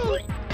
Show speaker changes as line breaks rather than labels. Oh.